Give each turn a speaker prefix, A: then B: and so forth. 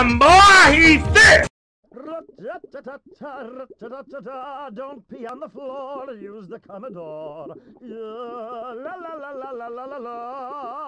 A: him, boy! He's thick!
B: Don't pee on the floor, use the Commodore. Yeah, la la la la la la la la.